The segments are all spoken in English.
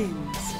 begins.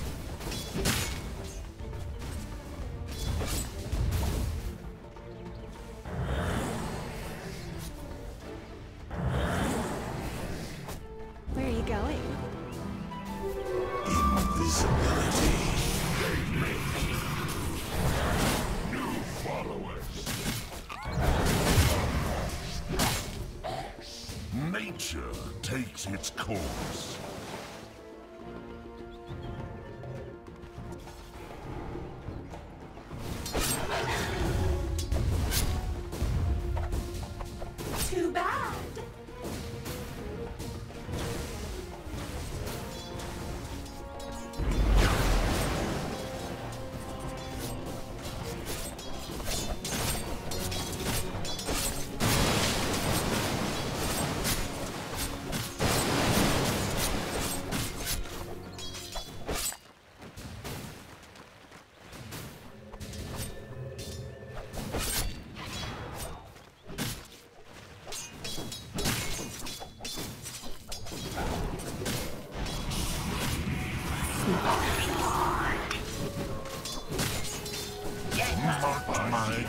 marked my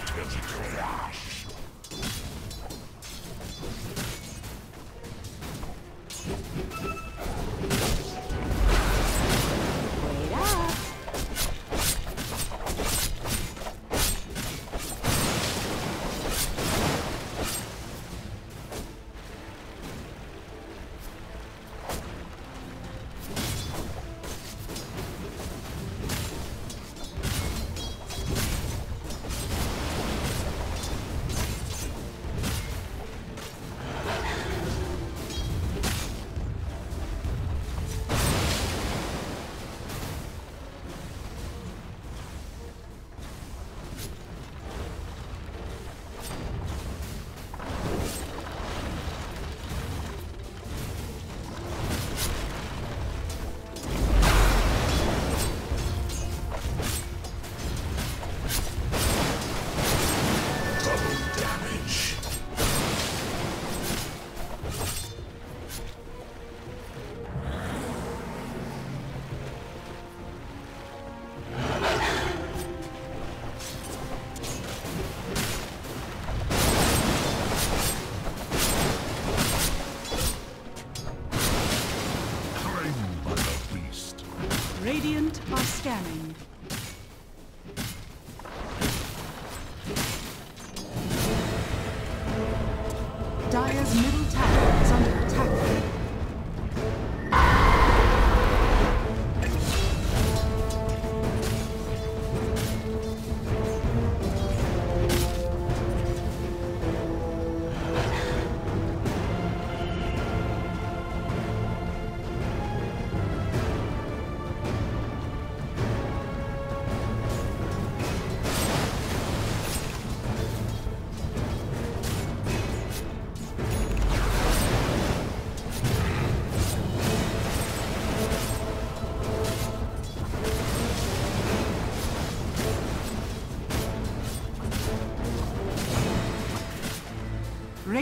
death.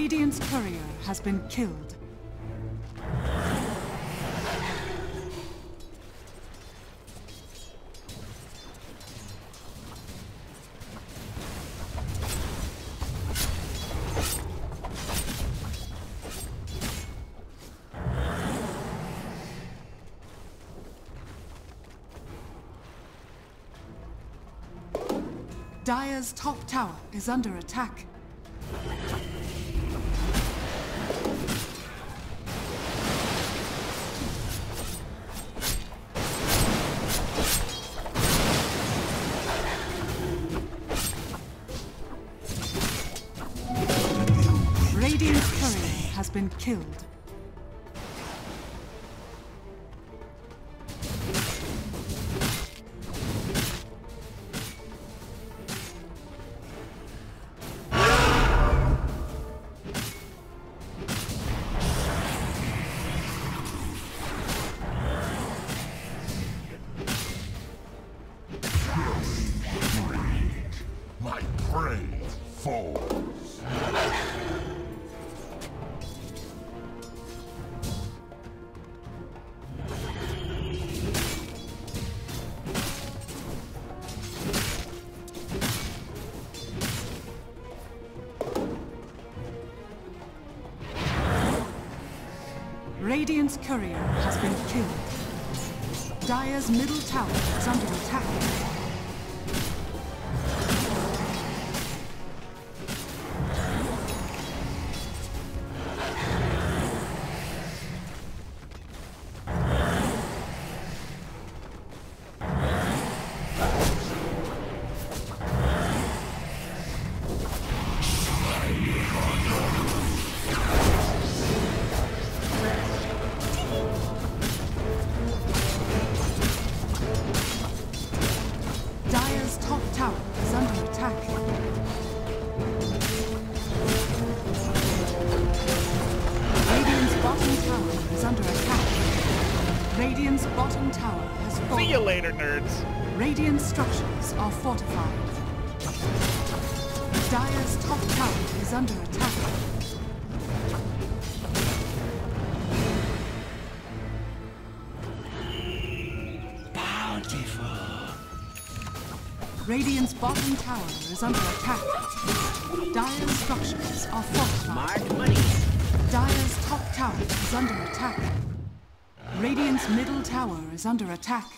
Radiant's courier has been killed. Dire's top tower is under attack. Radiant's courier has been killed. Dire's middle tower is under attack. Tower is under attack. Dire's structures are fortified. Mark money. Dire's top tower is under attack. Radiant's middle tower is under attack.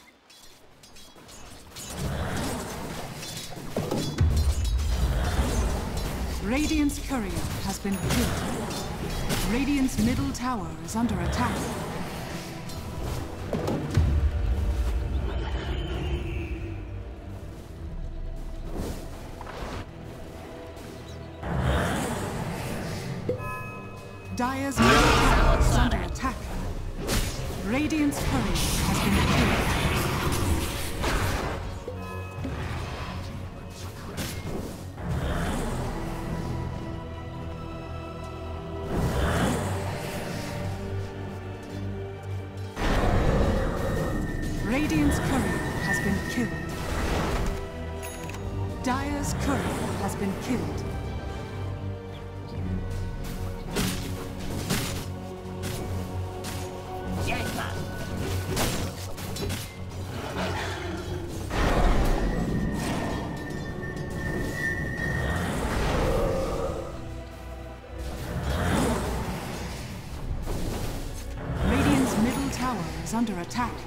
Radiant's courier has been killed. Radiant's middle tower is under attack. Under attack.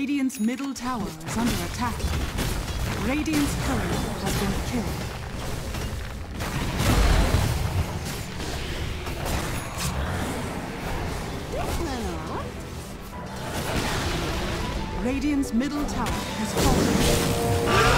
Radiant's middle tower is under attack. Radiant's courier has been killed. Radiant's middle tower has fallen.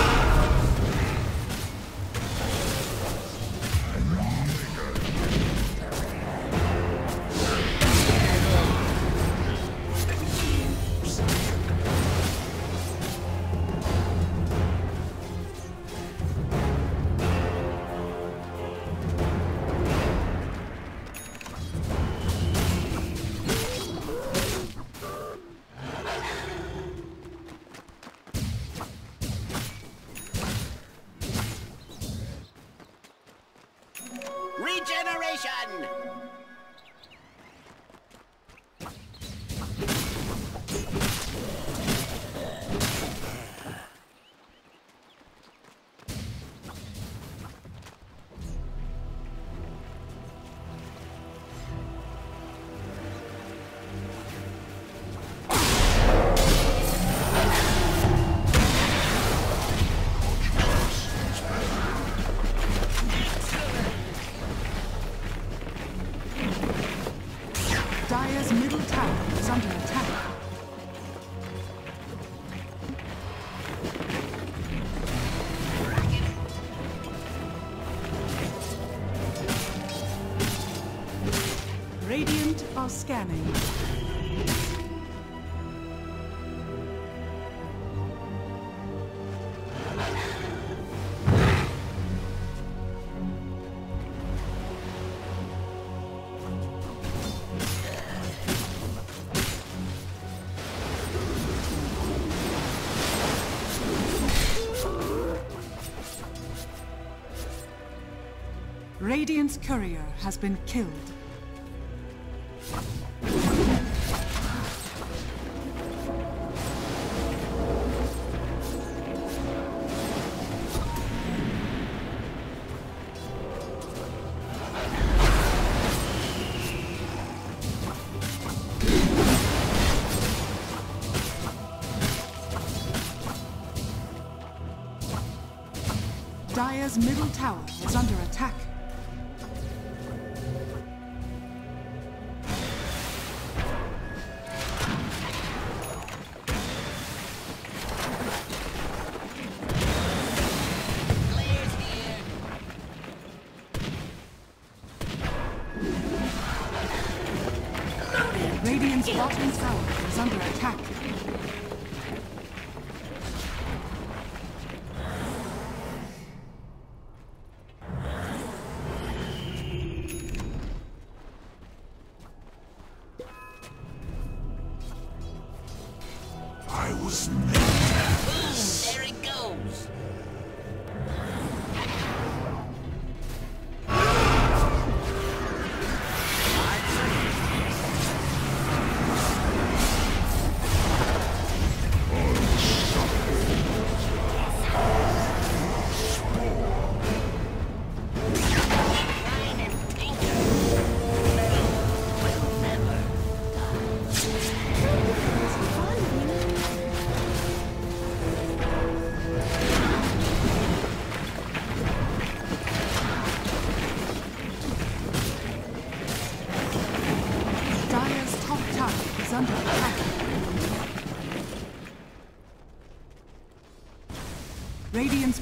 Scanning. Courier has been killed. Middle tower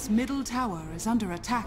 Radiant's middle tower is under attack.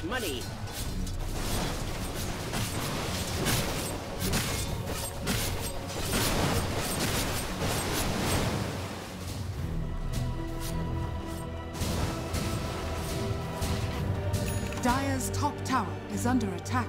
Smart money. Dire's top tower is under attack.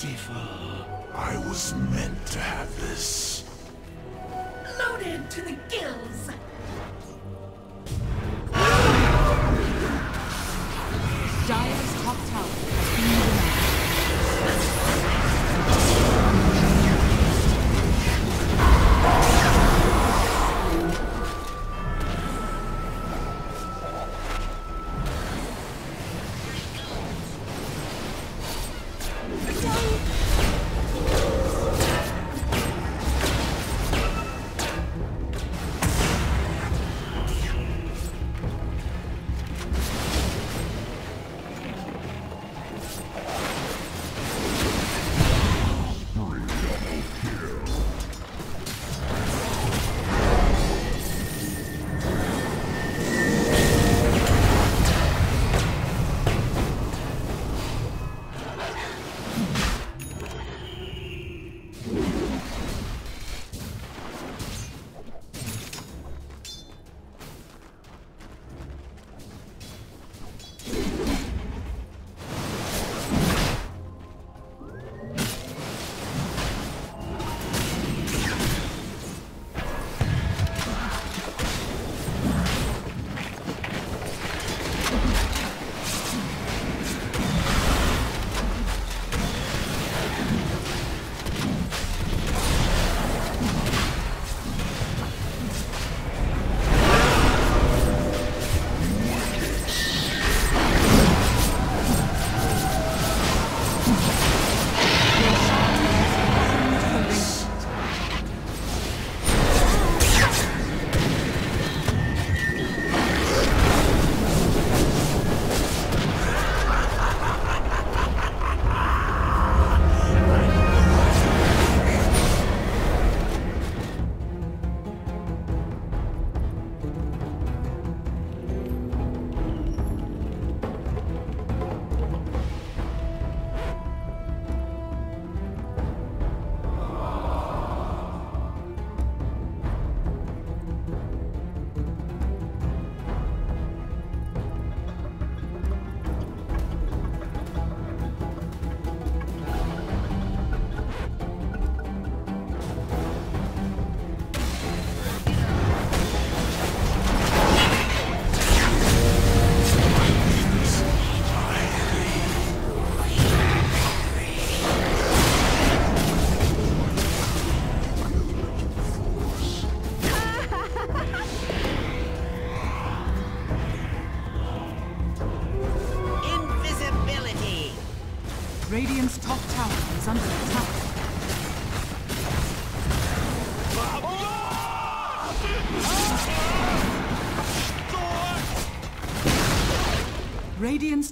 beautiful. I was meant to have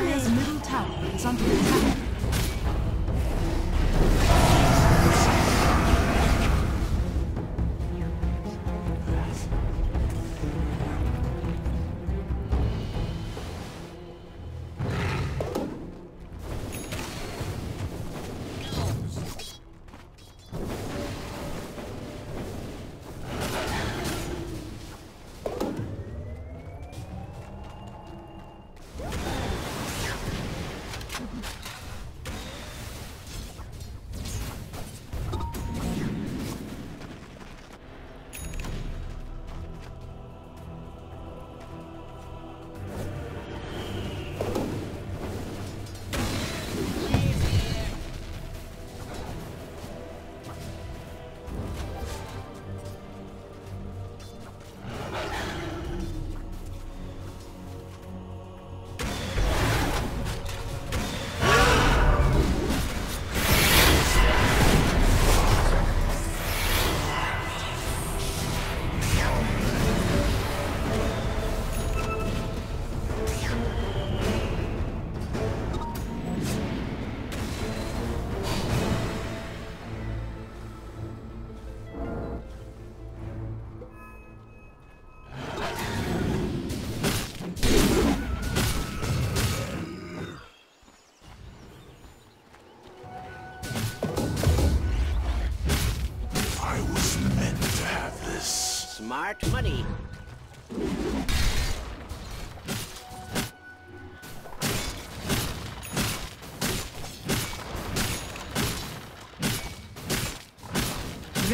It's Dire's middle tower is under attack.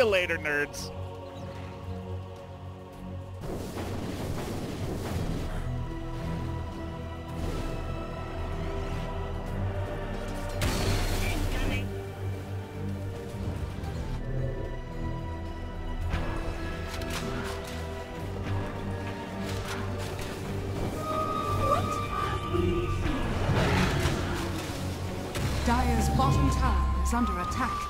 You later, nerds. Dire's bottom tower is under attack.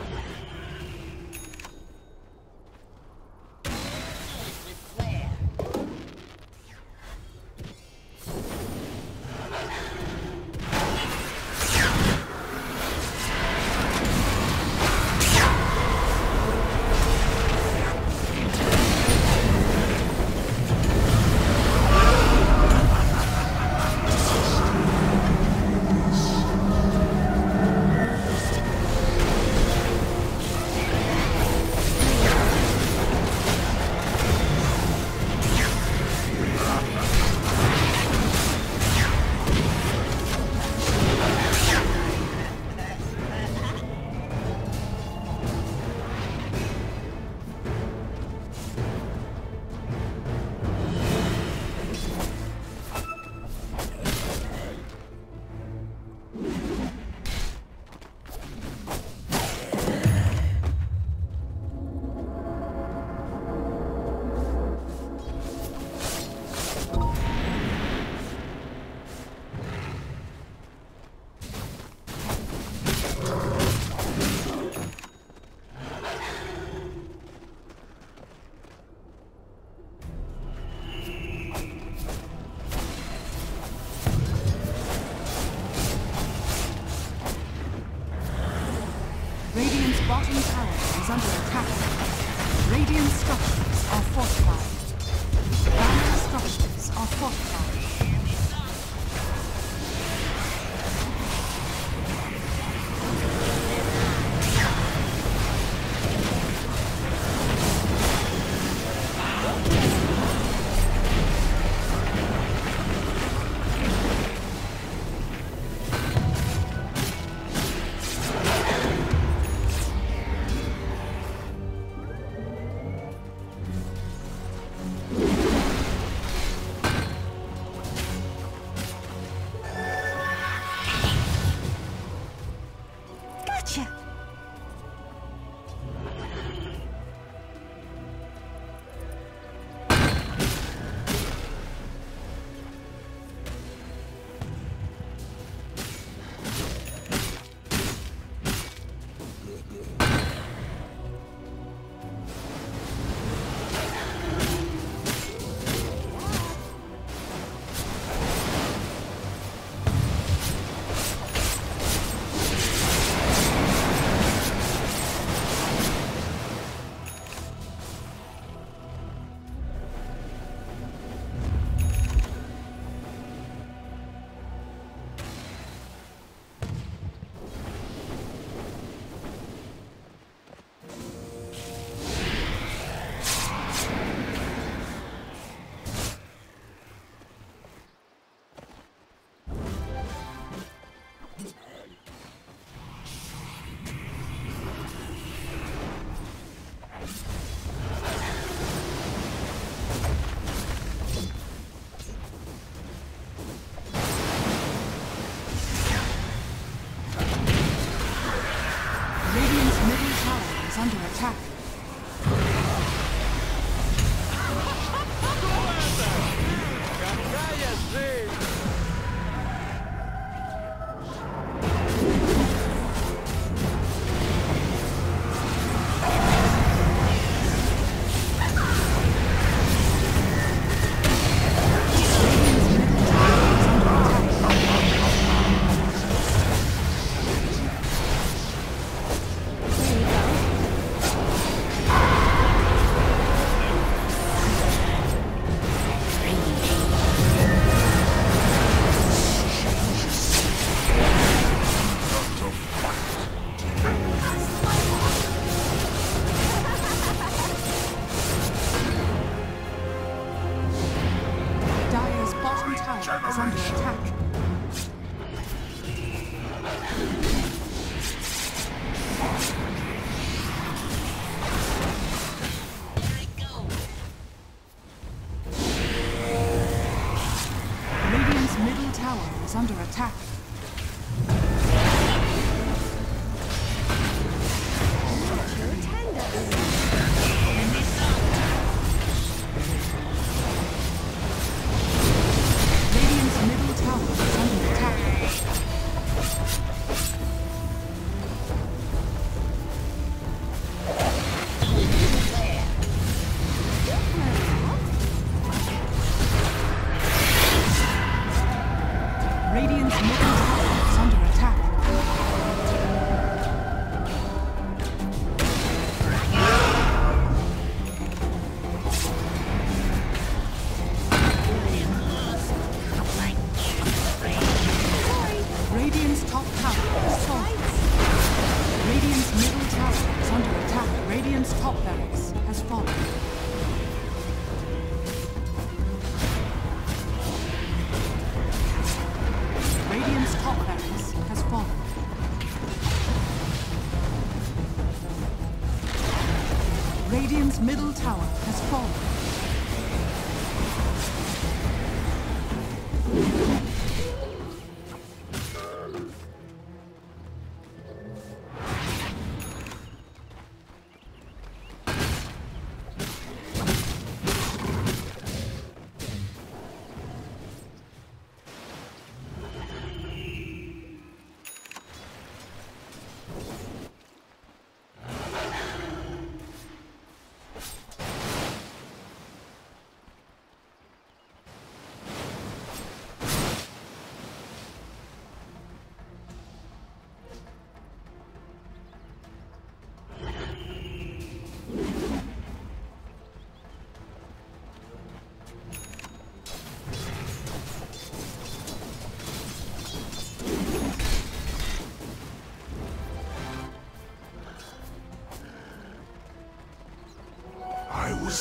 is under attack.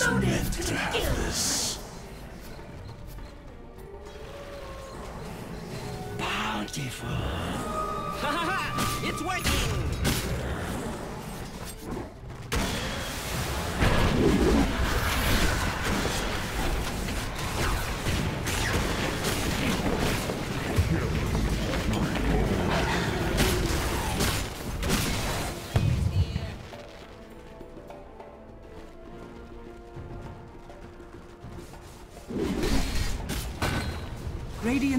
Smith to have this.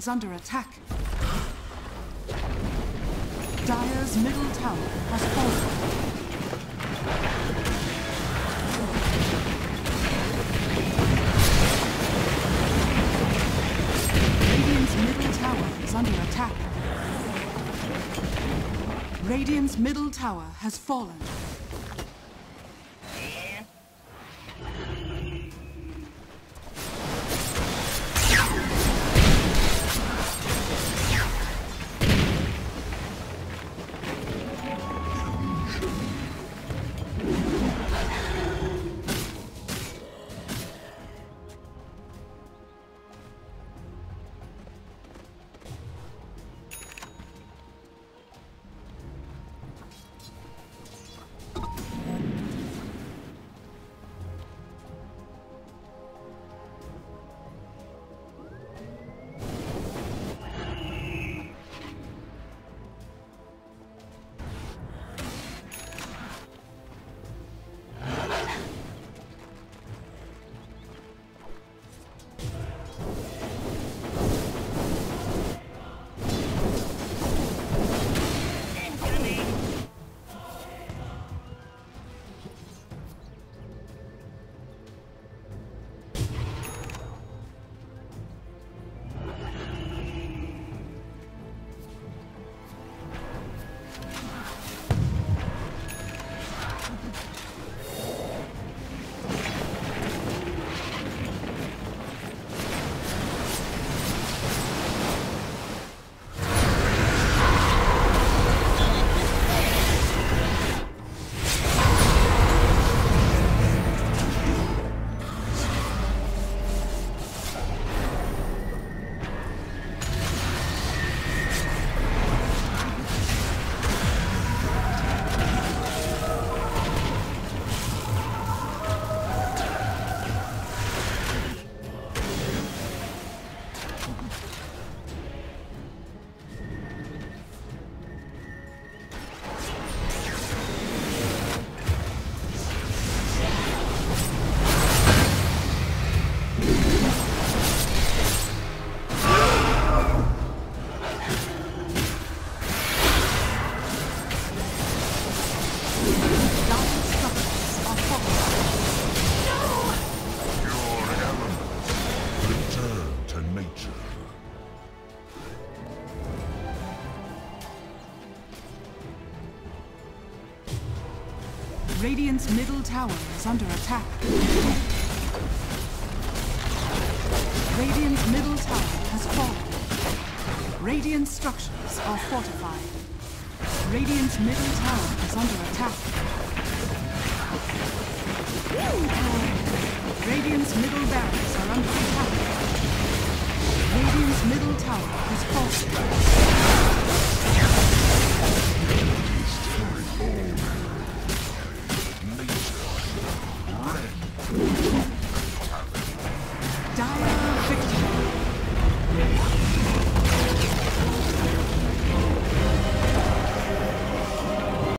is under attack. Dire's middle tower has fallen. Radiant's middle tower is under attack. Radiant's middle tower has fallen. Radiant's middle tower is under attack. Radiant's middle tower has fallen. Radiant structures are fortified. Radiant's middle tower is under attack. Radiant's middle barracks are under attack. Radiant's middle tower has fallen.